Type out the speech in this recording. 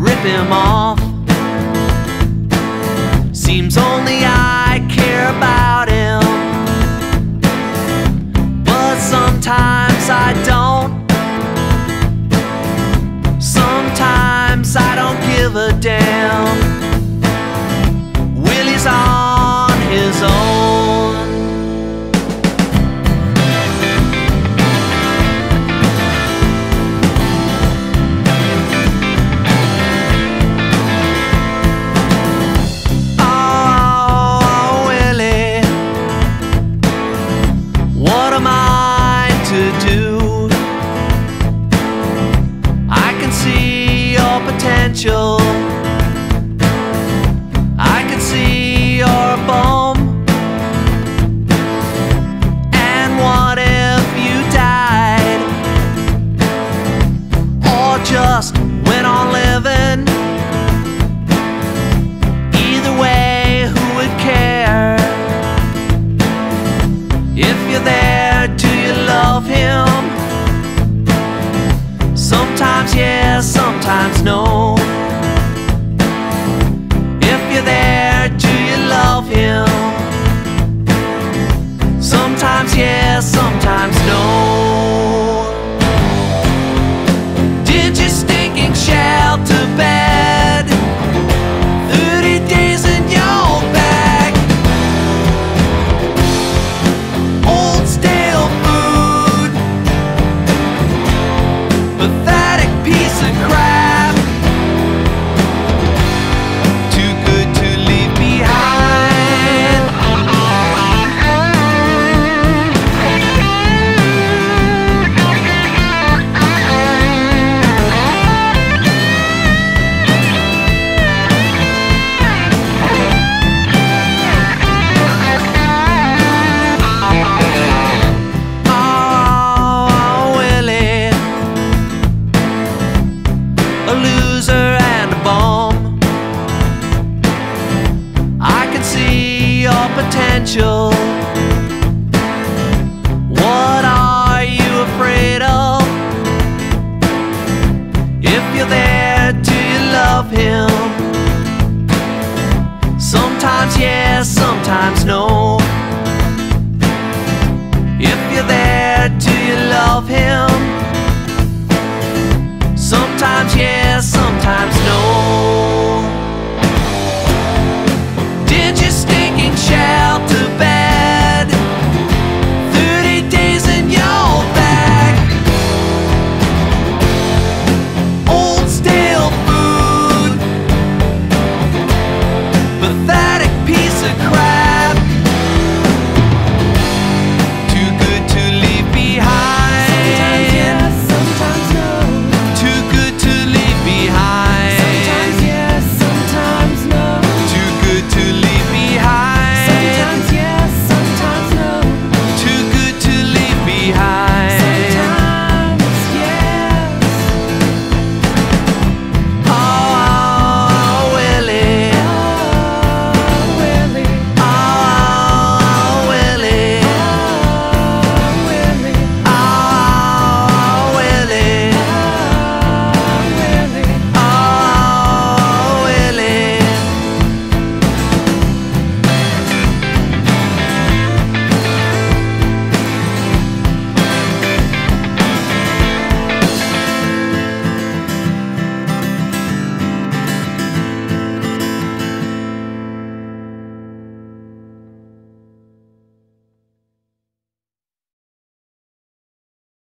rip him off. Seems only I care about him, but sometimes I potential. I can see your bum. And what if you died? Or just went on living? Either way, who would care? sometimes know If you're there, do you love him? Sometimes yes, sometimes no a loser and a bum. I can see your potential. What are you afraid of? If you're there, do you love him? Sometimes yes, sometimes no.